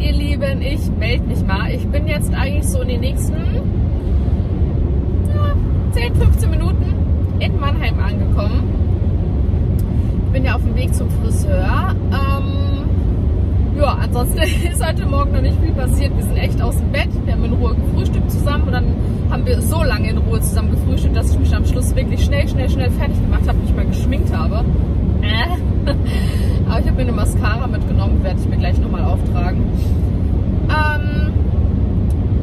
ihr Lieben, ich melde mich mal. Ich bin jetzt eigentlich so in den nächsten ja, 10, 15 Minuten in Mannheim angekommen. Bin ja auf dem Weg zum Friseur. Ähm, ja, ansonsten ist heute Morgen noch nicht viel passiert. Wir sind echt aus dem Bett. Wir haben in Ruhe gefrühstückt zusammen und dann haben wir so lange in Ruhe zusammen gefrühstückt, dass ich mich am Schluss wirklich schnell, schnell, schnell fertig gemacht habe, nicht mal geschminkt habe. Äh. Aber ich habe mir eine Mascara mitgenommen, werde ich mir gleich nochmal auftragen. Ähm,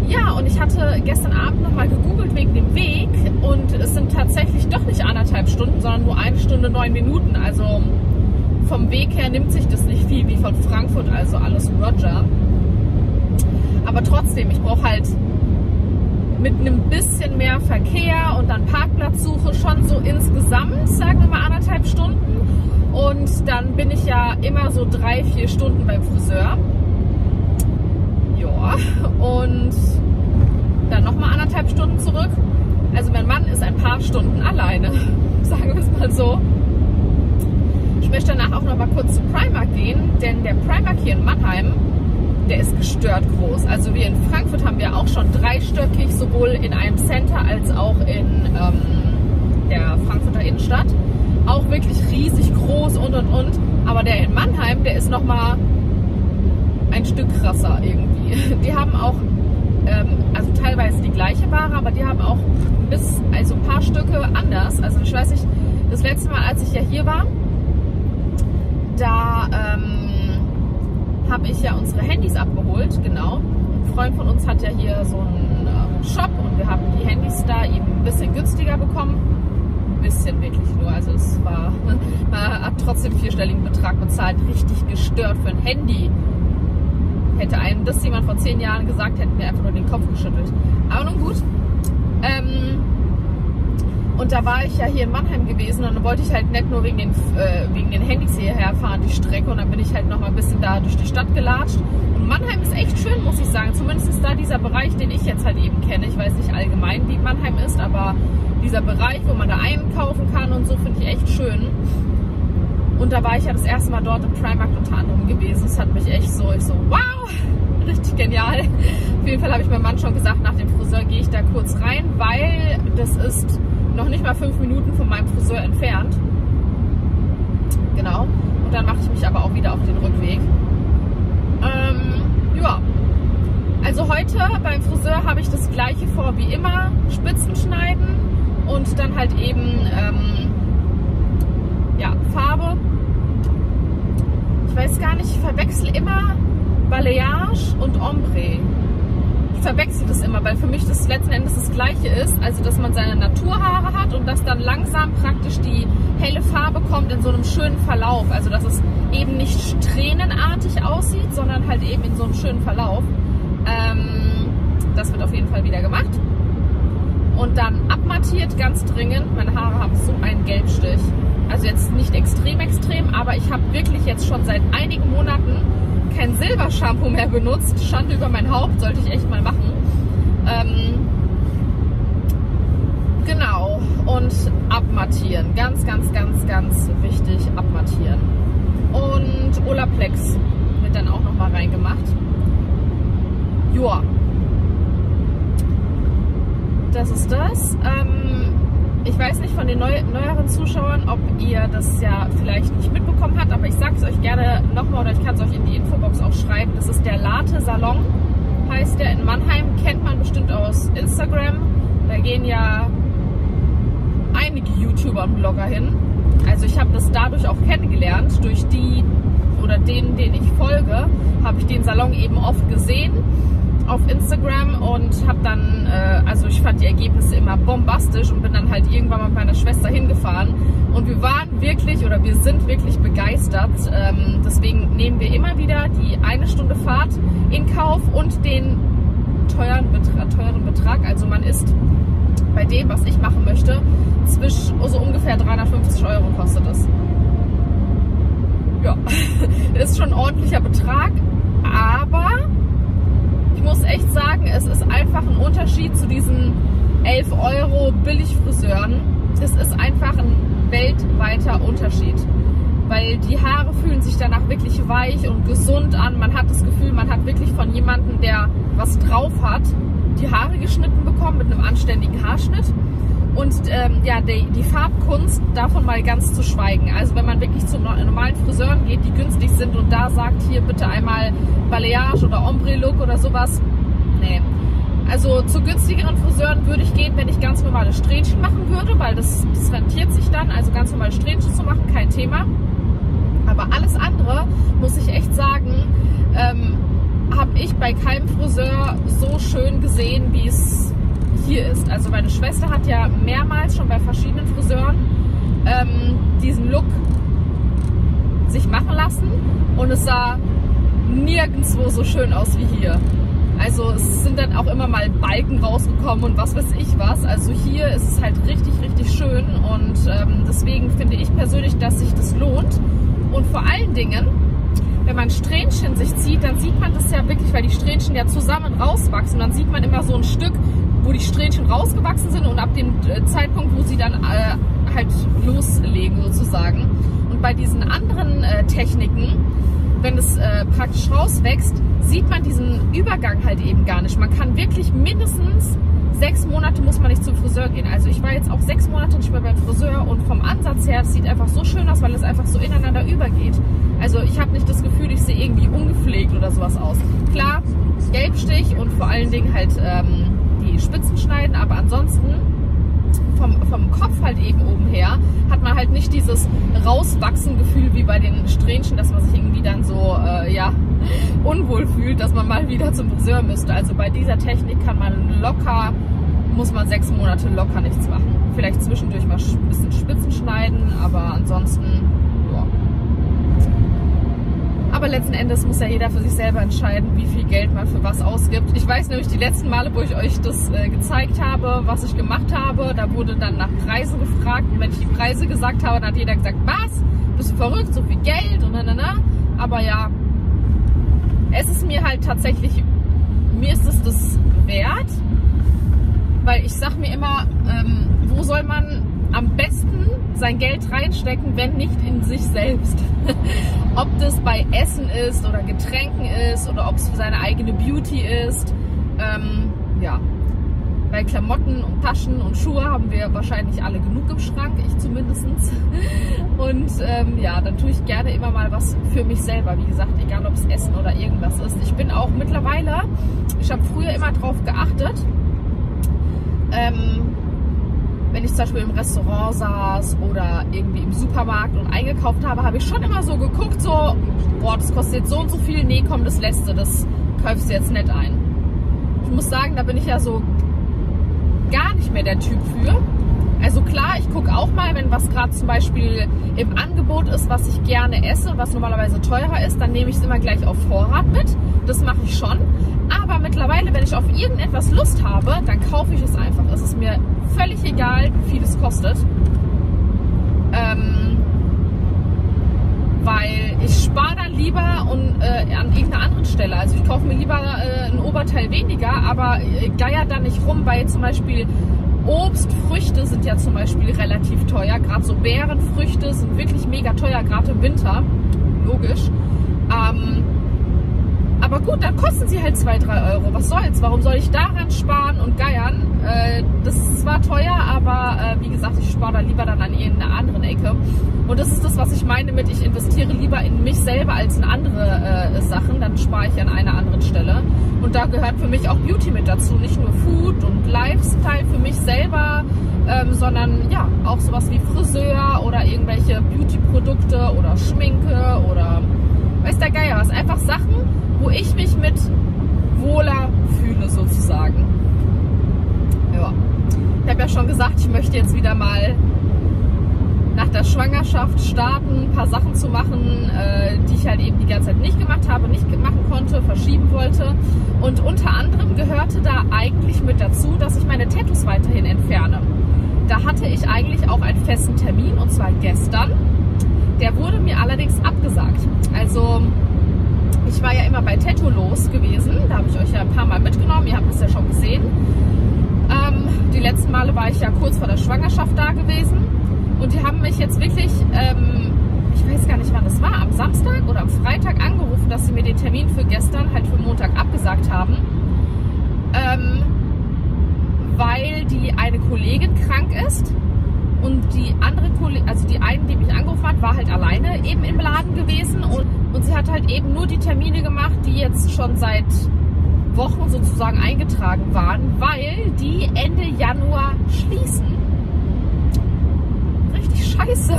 ja, und ich hatte gestern Abend nochmal gegoogelt wegen dem Weg und es sind tatsächlich doch nicht anderthalb Stunden, sondern nur eine Stunde neun Minuten. Also vom Weg her nimmt sich das nicht viel wie von Frankfurt, also alles Roger. Aber trotzdem, ich brauche halt mit einem bisschen mehr Verkehr und dann Parkplatzsuche schon so insgesamt, sagen wir mal anderthalb Stunden. Und dann bin ich ja immer so drei, vier Stunden beim Friseur. Ja, und dann nochmal anderthalb Stunden zurück. Also mein Mann ist ein paar Stunden alleine, sagen wir es mal so. Ich möchte danach auch noch mal kurz zu Primark gehen, denn der Primark hier in Mannheim, der ist gestört groß. Also wir in Frankfurt haben wir auch schon dreistöckig, sowohl in einem Center als auch in ähm, der Frankfurter Innenstadt auch wirklich riesig groß und und und. Aber der in Mannheim, der ist nochmal ein Stück krasser irgendwie. Die haben auch, ähm, also teilweise die gleiche Ware, aber die haben auch bis, also ein paar Stücke anders. Also ich weiß nicht, das letzte Mal, als ich ja hier war, da ähm, habe ich ja unsere Handys abgeholt, genau. Ein Freund von uns hat ja hier so einen äh, Shop und wir haben die Handys da eben ein bisschen günstiger bekommen bisschen wirklich nur. Also es war, man hat trotzdem vierstelligen Betrag bezahlt, richtig gestört für ein Handy. Hätte einem das jemand vor zehn Jahren gesagt, hätten wir einfach nur den Kopf geschüttelt. Aber nun gut. Ähm, und da war ich ja hier in Mannheim gewesen und dann wollte ich halt nicht nur wegen den, äh, wegen den Handys hierher fahren, die Strecke. Und dann bin ich halt noch mal ein bisschen da durch die Stadt gelatscht. Und Mannheim ist echt schön, muss ich sagen. Zumindest ist da dieser Bereich, den ich jetzt halt eben kenne. Ich weiß nicht allgemein, wie Mannheim ist, aber dieser Bereich, wo man da einkaufen kann und so, finde ich echt schön. Und da war ich ja das erste Mal dort im Primark unter anderem gewesen. Das hat mich echt so, ich so, wow, richtig genial. Auf jeden Fall habe ich meinem Mann schon gesagt, nach dem Friseur gehe ich da kurz rein, weil das ist noch nicht mal fünf Minuten von meinem Friseur entfernt. Genau. Und dann mache ich mich aber auch wieder auf den Rückweg. Ähm, ja. Also heute beim Friseur habe ich das gleiche vor wie immer. Spitzen schneiden und dann halt eben ähm, ja, Farbe. Ich weiß gar nicht, ich verwechsel immer Balayage und Ombre verwechsel das immer, weil für mich das letzten Endes das Gleiche ist. Also, dass man seine Naturhaare hat und dass dann langsam praktisch die helle Farbe kommt in so einem schönen Verlauf. Also, dass es eben nicht strähnenartig aussieht, sondern halt eben in so einem schönen Verlauf. Ähm, das wird auf jeden Fall wieder gemacht. Und dann abmattiert ganz dringend. Meine Haare haben so einen Gelbstich. Also jetzt nicht extrem extrem, aber ich habe wirklich jetzt schon seit einigen Monaten kein Silbershampoo mehr benutzt. Schande über mein Haupt, sollte ich echt mal machen. Ähm, genau. Und abmattieren. Ganz, ganz, ganz, ganz wichtig, abmattieren. Und Olaplex wird dann auch nochmal reingemacht. Joa. Das ist das. Ähm, ich weiß nicht von den neu, neueren Zuschauern, ob ihr das ja vielleicht nicht mitbekommen habt, aber ich sage es euch gerne nochmal oder ich kann es euch in die Infobox auch schreiben. Das ist der Late Salon, heißt der in Mannheim, kennt man bestimmt aus Instagram. Da gehen ja einige YouTuber und Blogger hin. Also ich habe das dadurch auch kennengelernt, durch die oder denen, denen ich folge, habe ich den Salon eben oft gesehen auf Instagram und habe dann, äh, also ich fand die Ergebnisse immer bombastisch und bin dann halt irgendwann mit meiner Schwester hingefahren und wir waren wirklich oder wir sind wirklich begeistert. Ähm, deswegen nehmen wir immer wieder die eine Stunde Fahrt in Kauf und den teuren Betrag, teuren Betrag. Also man ist bei dem, was ich machen möchte, zwischen so also ungefähr 350 Euro kostet es. Ja, ist schon ein ordentlicher Betrag, aber ich muss echt sagen, es ist einfach ein Unterschied zu diesen 11 Euro Billigfriseuren. Es ist einfach ein weltweiter Unterschied. weil die Haare fühlen sich danach wirklich weich und gesund an. Man hat das Gefühl, man hat wirklich von jemandem, der was drauf hat, bekommen mit einem anständigen Haarschnitt. Und ähm, ja, die, die, Farbkunst davon mal ganz zu schweigen. Also wenn man wirklich zu normalen Friseuren geht, die günstig sind und da sagt, hier bitte einmal Balayage oder Ombre-Look oder sowas, nee. Also zu günstigeren Friseuren würde ich gehen, wenn ich ganz normale Strähnchen machen würde, weil das, das rentiert sich dann. Also ganz normale Strähnchen zu machen, kein Thema. Aber alles andere, muss ich echt sagen, ähm, habe ich bei keinem Friseur so schön gesehen, wie es hier ist. Also meine Schwester hat ja mehrmals schon bei verschiedenen Friseuren ähm, diesen Look sich machen lassen und es sah nirgendwo so schön aus wie hier. Also es sind dann auch immer mal Balken rausgekommen und was weiß ich was. Also hier ist es halt richtig, richtig schön und ähm, deswegen finde ich persönlich, dass sich das lohnt. Und vor allen Dingen, wenn man Strähnchen sich zieht, dann sieht man das ja wirklich, weil die Strähnchen ja zusammen rauswachsen. Dann sieht man immer so ein Stück, wo die Strähnchen rausgewachsen sind und ab dem äh, Zeitpunkt, wo sie dann äh, halt loslegen sozusagen. Und bei diesen anderen äh, Techniken, wenn es äh, praktisch rauswächst, sieht man diesen Übergang halt eben gar nicht. Man kann wirklich mindestens sechs Monate muss man nicht zum Friseur gehen. Also ich war jetzt auch sechs Monate nicht mehr beim Friseur und vom Ansatz her, es sieht einfach so schön aus, weil es einfach so ineinander übergeht. Also ich habe nicht das Gefühl, ich sehe irgendwie ungepflegt oder sowas aus. Klar, Gelbstich und vor allen Dingen halt ähm, Spitzen schneiden, aber ansonsten vom, vom Kopf halt eben oben her hat man halt nicht dieses Rauswachsen-Gefühl wie bei den Strähnchen, dass man sich irgendwie dann so, äh, ja, unwohl fühlt, dass man mal wieder zum Friseur müsste. Also bei dieser Technik kann man locker, muss man sechs Monate locker nichts machen. Vielleicht zwischendurch mal ein bisschen Spitzen schneiden, aber ansonsten aber letzten Endes muss ja jeder für sich selber entscheiden, wie viel Geld man für was ausgibt. Ich weiß nämlich, die letzten Male, wo ich euch das äh, gezeigt habe, was ich gemacht habe, da wurde dann nach Preisen gefragt. Und wenn ich die Preise gesagt habe, dann hat jeder gesagt, was? Bist du verrückt? So viel Geld? Und na, na, na. Aber ja, es ist mir halt tatsächlich, mir ist es das wert. Weil ich sag mir immer, ähm, wo soll man am besten sein Geld reinstecken, wenn nicht in sich selbst. ob das bei Essen ist oder Getränken ist oder ob es für seine eigene Beauty ist. Ähm, ja, bei Klamotten und Taschen und Schuhe haben wir wahrscheinlich alle genug im Schrank, ich zumindest. Und ähm, ja, dann tue ich gerne immer mal was für mich selber. Wie gesagt, egal ob es Essen oder irgendwas ist. Ich bin auch mittlerweile, ich habe früher immer drauf geachtet, ähm, wenn ich zum Beispiel im Restaurant saß oder irgendwie im Supermarkt und eingekauft habe, habe ich schon immer so geguckt, so, boah, das kostet jetzt so und so viel, nee, komm, das letzte, das kaufst du jetzt nicht ein. Ich muss sagen, da bin ich ja so gar nicht mehr der Typ für. Also klar, ich gucke auch mal, wenn was gerade zum Beispiel im Angebot ist, was ich gerne esse, was normalerweise teurer ist, dann nehme ich es immer gleich auf Vorrat mit. Das mache ich schon. Aber mittlerweile, wenn ich auf irgendetwas Lust habe, dann kaufe ich es einfach. Es ist mir völlig egal, wie viel es kostet. Ähm, weil ich spare dann lieber und, äh, an irgendeiner anderen Stelle. Also ich kaufe mir lieber äh, ein Oberteil weniger, aber äh, geier da nicht rum, weil zum Beispiel Obst, Früchte sind ja zum Beispiel relativ teuer. Gerade so Beerenfrüchte sind wirklich mega teuer, gerade im Winter. Logisch. Ähm, aber gut, dann kosten sie halt 2, 3 Euro. Was soll's? Warum soll ich daran sparen und geiern? Äh, das ist zwar teuer, aber äh, wie gesagt, ich spare da lieber dann an irgendeiner anderen Ecke. Und das ist das, was ich meine mit, ich investiere lieber in mich selber als in andere äh, Sachen. Dann spare ich an einer anderen Stelle. Und da gehört für mich auch Beauty mit dazu. Nicht nur Food und Lifestyle für mich selber, ähm, sondern ja, auch sowas wie Friseur oder irgendwelche Beauty-Produkte oder Schminke oder weiß der Geier was. Einfach Sachen, wo ich mich mit wohler fühle sozusagen. Ja. Ich habe ja schon gesagt, ich möchte jetzt wieder mal nach der Schwangerschaft starten, ein paar Sachen zu machen, äh, die ich halt eben die ganze Zeit nicht gemacht habe, nicht machen konnte, verschieben wollte. Und unter anderem gehörte da eigentlich mit dazu, dass ich meine Tattoos weiterhin entferne. Da hatte ich eigentlich auch einen festen Termin und zwar gestern. Der wurde mir allerdings abgesagt. Also ich war ja immer bei Tattoo los gewesen. Da habe ich euch ja ein paar Mal mitgenommen. Ihr habt es ja schon gesehen. Ähm, die letzten Male war ich ja kurz vor der Schwangerschaft da gewesen. Und die haben mich jetzt wirklich, ähm, ich weiß gar nicht wann das war, am Samstag oder am Freitag angerufen, dass sie mir den Termin für gestern, halt für Montag abgesagt haben. Ähm, weil die eine Kollegin krank ist und die andere Kollegin, also die eine, die mich angerufen hat, war halt alleine eben im Laden gewesen und, und sie hat halt eben nur die Termine gemacht, die jetzt schon seit Wochen sozusagen eingetragen waren, weil die Ende Januar schließen. Scheiße.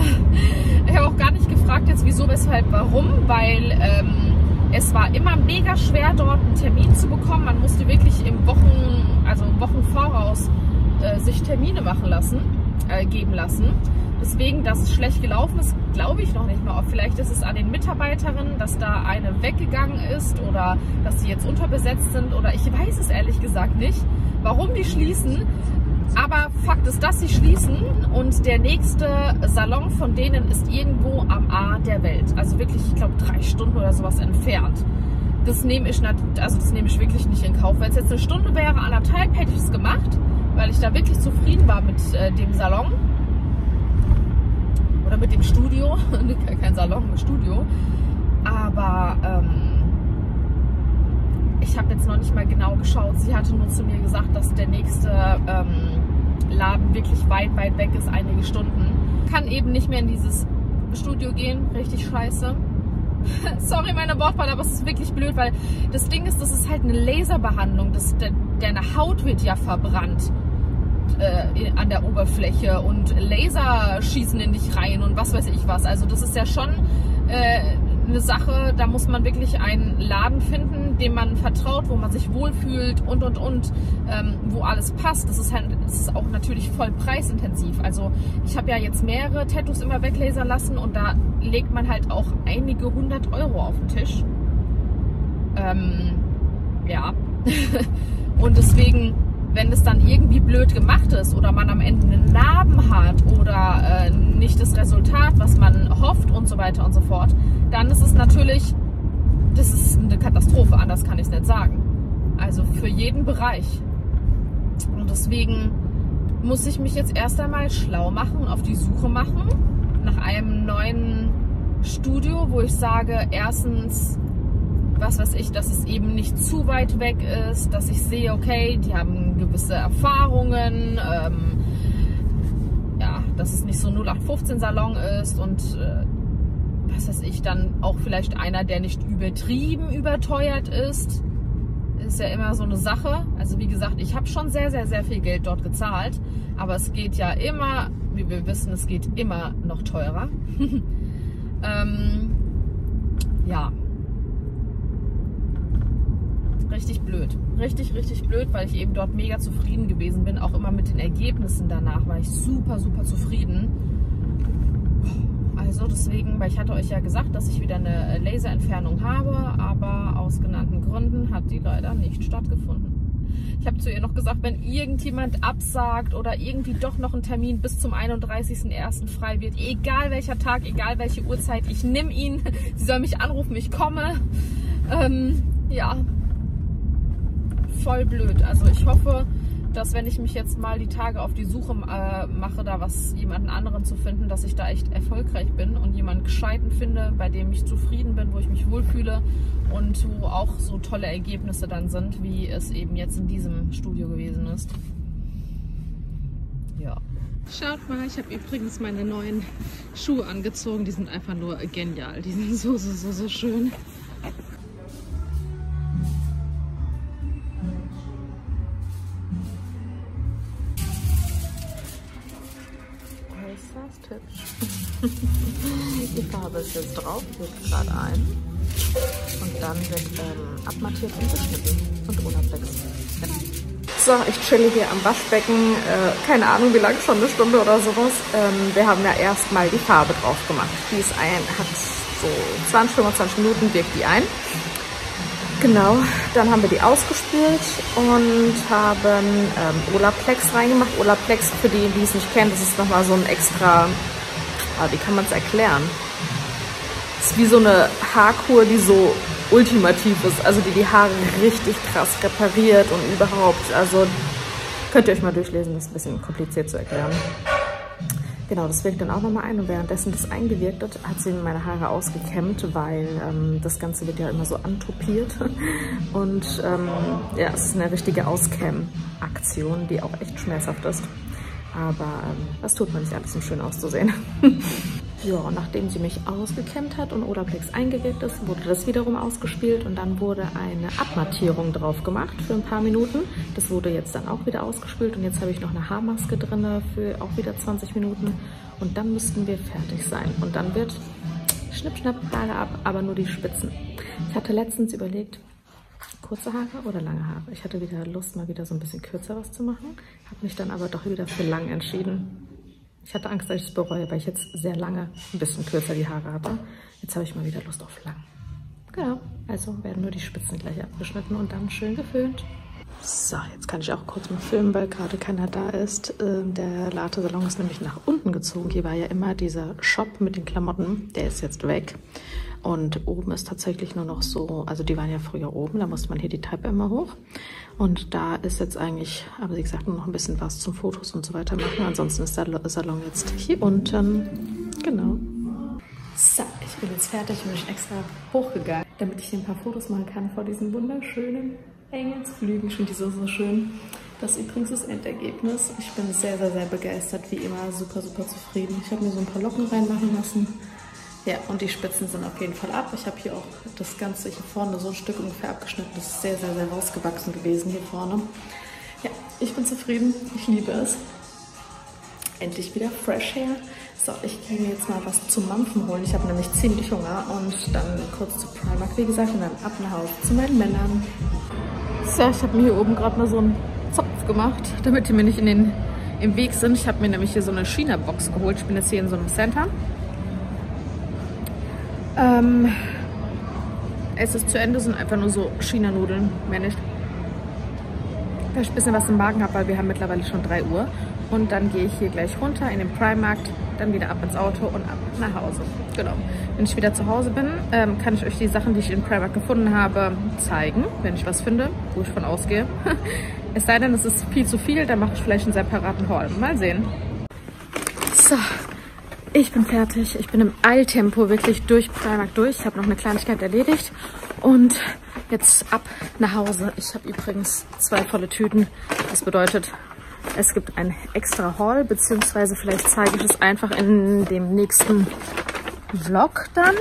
Ich habe auch gar nicht gefragt jetzt wieso, weshalb, warum, weil ähm, es war immer mega schwer, dort einen Termin zu bekommen. Man musste wirklich im Wochen, also Wochen voraus äh, sich Termine machen lassen, äh, geben lassen. Deswegen, dass es schlecht gelaufen ist, glaube ich noch nicht mal. Vielleicht ist es an den Mitarbeiterinnen, dass da eine weggegangen ist oder dass sie jetzt unterbesetzt sind oder ich weiß es ehrlich gesagt nicht, warum die schließen. Aber Fakt ist, dass sie schließen und der nächste Salon von denen ist irgendwo am A der Welt. Also wirklich, ich glaube, drei Stunden oder sowas entfernt. Das nehme ich, also das ich wirklich nicht in Kauf. Wenn es jetzt eine Stunde wäre, anderthalb, hätte ich es gemacht, weil ich da wirklich zufrieden war mit äh, dem Salon oder mit dem Studio. Kein Salon, ein Studio. Aber ähm, jetzt noch nicht mal genau geschaut. Sie hatte nur zu mir gesagt, dass der nächste ähm, Laden wirklich weit, weit weg ist, einige Stunden. Kann eben nicht mehr in dieses Studio gehen. Richtig scheiße. Sorry, meine Wortwahl, aber es ist wirklich blöd, weil das Ding ist, das ist halt eine Laserbehandlung. Das, de, deine Haut wird ja verbrannt äh, an der Oberfläche und Laser schießen in dich rein und was weiß ich was. Also das ist ja schon äh, eine Sache, da muss man wirklich einen Laden finden, dem man vertraut, wo man sich wohlfühlt und und und, ähm, wo alles passt. Das ist halt, das ist auch natürlich voll preisintensiv. Also ich habe ja jetzt mehrere Tattoos immer weglasern lassen und da legt man halt auch einige hundert Euro auf den Tisch. Ähm, ja. und deswegen wenn es dann irgendwie blöd gemacht ist oder man am Ende einen Narben hat oder äh, nicht das Resultat, was man hofft und so weiter und so fort, dann ist es natürlich, das ist eine Katastrophe, anders kann ich es nicht sagen. Also für jeden Bereich. Und deswegen muss ich mich jetzt erst einmal schlau machen auf die Suche machen nach einem neuen Studio, wo ich sage, erstens, was weiß ich, dass es eben nicht zu weit weg ist, dass ich sehe, okay, die haben gewisse Erfahrungen, ähm, ja, dass es nicht so 0815 Salon ist und äh, was weiß ich, dann auch vielleicht einer, der nicht übertrieben überteuert ist. Ist ja immer so eine Sache. Also wie gesagt, ich habe schon sehr, sehr, sehr viel Geld dort gezahlt, aber es geht ja immer, wie wir wissen, es geht immer noch teurer. ähm, ja, richtig blöd. Richtig, richtig blöd, weil ich eben dort mega zufrieden gewesen bin. Auch immer mit den Ergebnissen danach war ich super, super zufrieden. Also deswegen, weil ich hatte euch ja gesagt, dass ich wieder eine Laserentfernung habe, aber aus genannten Gründen hat die leider nicht stattgefunden. Ich habe zu ihr noch gesagt, wenn irgendjemand absagt oder irgendwie doch noch ein Termin bis zum 31.01. frei wird, egal welcher Tag, egal welche Uhrzeit, ich nehme ihn. Sie soll mich anrufen, ich komme. Ähm, ja, voll blöd. Also ich hoffe, dass wenn ich mich jetzt mal die Tage auf die Suche äh, mache, da was jemanden anderen zu finden, dass ich da echt erfolgreich bin und jemanden gescheiten finde, bei dem ich zufrieden bin, wo ich mich wohlfühle und wo auch so tolle Ergebnisse dann sind, wie es eben jetzt in diesem Studio gewesen ist. Ja. Schaut mal, ich habe übrigens meine neuen Schuhe angezogen. Die sind einfach nur genial. Die sind so, so, so, so schön. Die Farbe ist jetzt drauf, wird gerade ein. Und dann wird ähm, abmattiert und geschnitten und. Ja. So, ich chille hier am Waschbecken. Äh, keine Ahnung, wie lange, schon eine Stunde oder sowas. Ähm, wir haben ja erstmal die Farbe drauf gemacht. Die ist ein, hat so 20, 25 Minuten wirkt die ein. Genau, dann haben wir die ausgespült und haben ähm, Olaplex reingemacht. Olaplex, für die, die es nicht kennen, das ist nochmal so ein extra ah, wie kann man es erklären? Es ist wie so eine Haarkur, die so ultimativ ist, also die die Haare richtig krass repariert und überhaupt, also könnt ihr euch mal durchlesen, das ist ein bisschen kompliziert zu erklären. Genau, das wirkt dann auch nochmal ein und währenddessen das eingewirkt hat, hat sie meine Haare ausgekämmt, weil ähm, das Ganze wird ja immer so antopiert und ähm, ja, es ist eine richtige Auskämm-Aktion, die auch echt schmerzhaft ist. Aber ähm, das tut man nicht alles, um schön auszusehen. ja, nachdem sie mich ausgekämmt hat und Olaplex eingewirkt ist, wurde das wiederum ausgespielt und dann wurde eine Abmattierung drauf gemacht für ein paar Minuten. Das wurde jetzt dann auch wieder ausgespielt und jetzt habe ich noch eine Haarmaske drin für auch wieder 20 Minuten und dann müssten wir fertig sein. Und dann wird schnipp, schnapp, Haare ab, aber nur die Spitzen. Ich hatte letztens überlegt, kurze Haare oder lange Haare. Ich hatte wieder Lust, mal wieder so ein bisschen kürzer was zu machen, habe mich dann aber doch wieder für lang entschieden. Ich hatte Angst, dass ich es bereue, weil ich jetzt sehr lange ein bisschen kürzer die Haare hatte. Jetzt habe ich mal wieder Lust auf lang. Genau, also werden nur die Spitzen gleich abgeschnitten und dann schön geföhnt. So, jetzt kann ich auch kurz mal filmen, weil gerade keiner da ist. Ähm, der Latesalon ist nämlich nach unten gezogen. Hier war ja immer dieser Shop mit den Klamotten. Der ist jetzt weg. Und oben ist tatsächlich nur noch so, also die waren ja früher oben, da musste man hier die Treppe immer hoch. Und da ist jetzt eigentlich, aber wie gesagt, nur noch ein bisschen was zum Fotos und so weiter machen. Ansonsten ist der Salon jetzt hier unten. Genau. So, ich bin jetzt fertig und bin extra hochgegangen, damit ich hier ein paar Fotos machen kann vor diesen wunderschönen Engelsflügen. Ich finde die so, so schön. Das ist übrigens das Endergebnis. Ich bin sehr, sehr, sehr begeistert. Wie immer super, super zufrieden. Ich habe mir so ein paar Locken reinmachen lassen. Ja, und die Spitzen sind auf jeden Fall ab. Ich habe hier auch das Ganze hier vorne so ein Stück ungefähr abgeschnitten. Das ist sehr, sehr, sehr rausgewachsen gewesen hier vorne. Ja, ich bin zufrieden. Ich liebe es. Endlich wieder Fresh Hair. So, ich gehe mir jetzt mal was zum Mampfen holen. Ich habe nämlich ziemlich Hunger. Und dann kurz zu Primark, wie gesagt, und dann ab nach Hause zu meinen Männern. So, ich habe mir hier oben gerade mal so einen Zopf gemacht, damit die mir nicht in den, im Weg sind. Ich habe mir nämlich hier so eine China-Box geholt. Ich bin jetzt hier in so einem Center. Ähm, es ist zu Ende, sind einfach nur so China-Nudeln, mehr nicht. Weil ich ein bisschen was im Magen habe, weil wir haben mittlerweile schon 3 Uhr. Und dann gehe ich hier gleich runter in den Primarkt, dann wieder ab ins Auto und ab nach Hause. Genau. Wenn ich wieder zu Hause bin, ähm, kann ich euch die Sachen, die ich in Primark gefunden habe, zeigen, wenn ich was finde, wo ich von ausgehe. es sei denn, es ist viel zu viel, dann mache ich vielleicht einen separaten Haul. Mal sehen. So, ich bin fertig. Ich bin im Eiltempo wirklich durch Primark durch. Ich habe noch eine Kleinigkeit erledigt und jetzt ab nach Hause. Ich habe übrigens zwei volle Tüten. Das bedeutet, es gibt ein extra Haul, beziehungsweise vielleicht zeige ich es einfach in dem nächsten Vlog dann.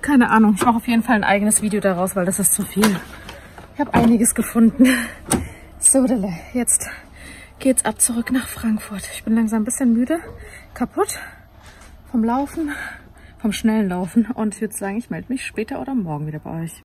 Keine Ahnung, ich mache auf jeden Fall ein eigenes Video daraus, weil das ist zu viel. Ich habe einiges gefunden. So, jetzt geht's ab zurück nach Frankfurt. Ich bin langsam ein bisschen müde, kaputt vom Laufen, vom schnellen Laufen. Und ich würde sagen, ich melde mich später oder morgen wieder bei euch.